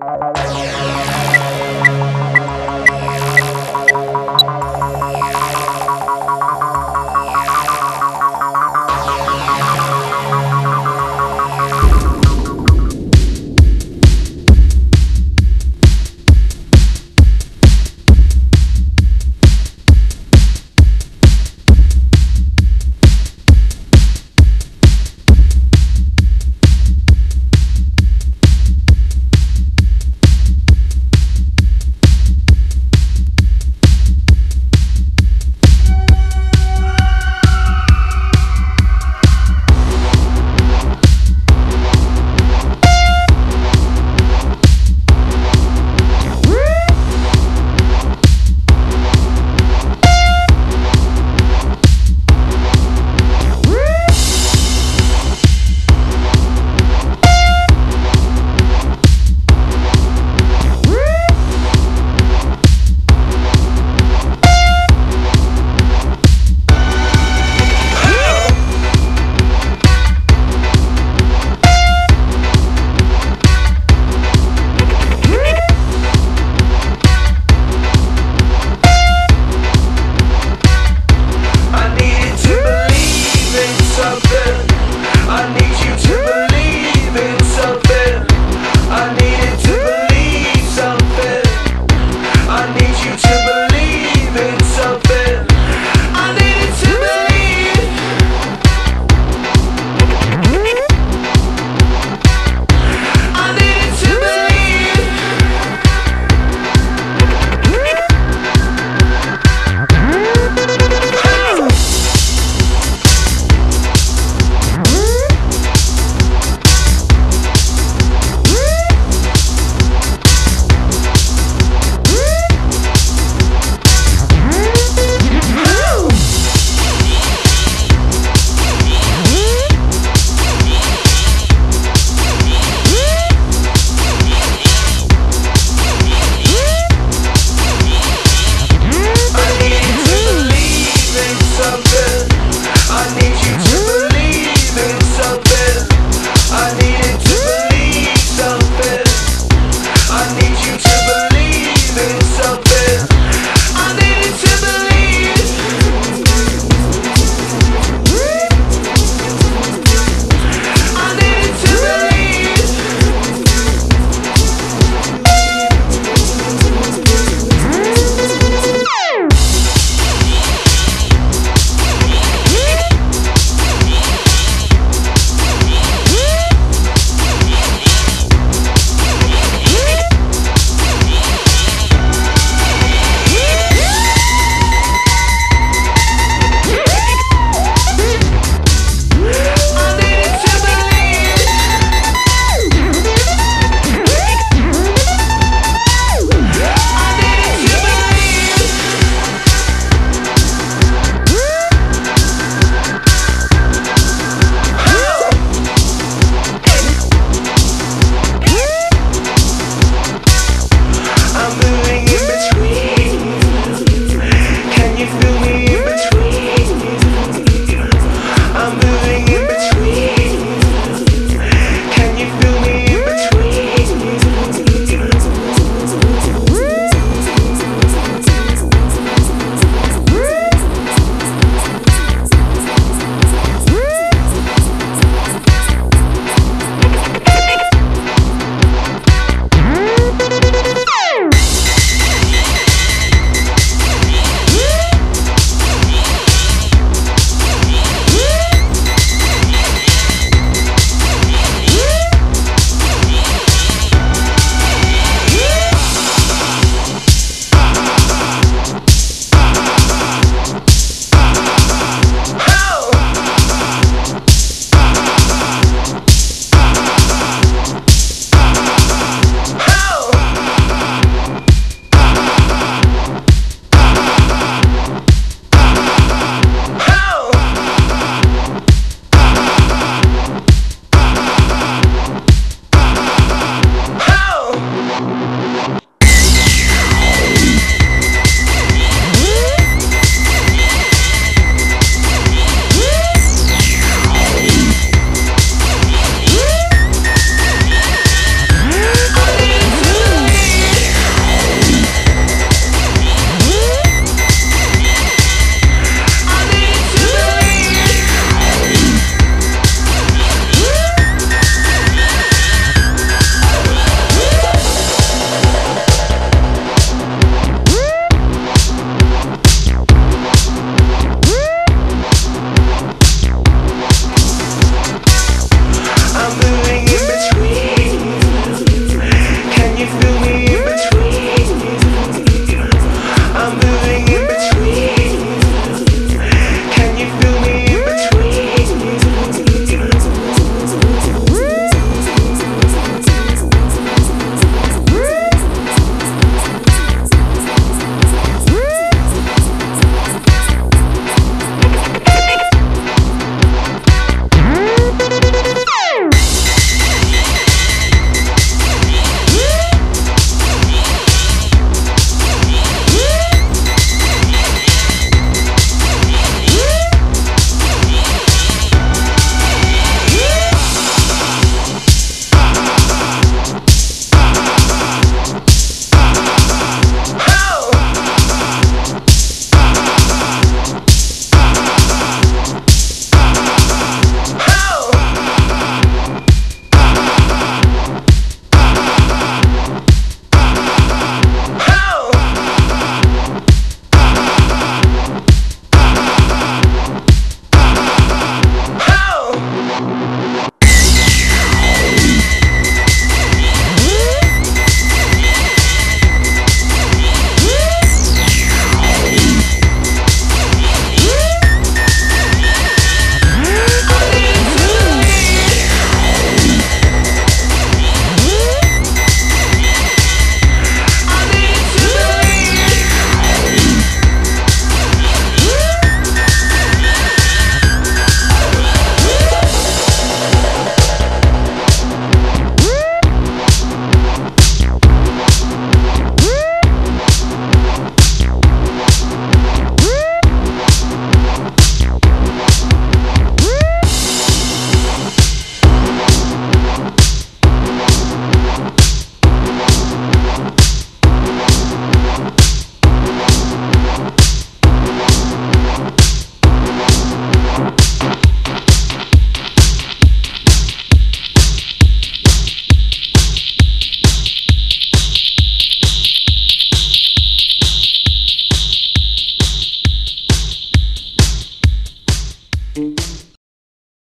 Música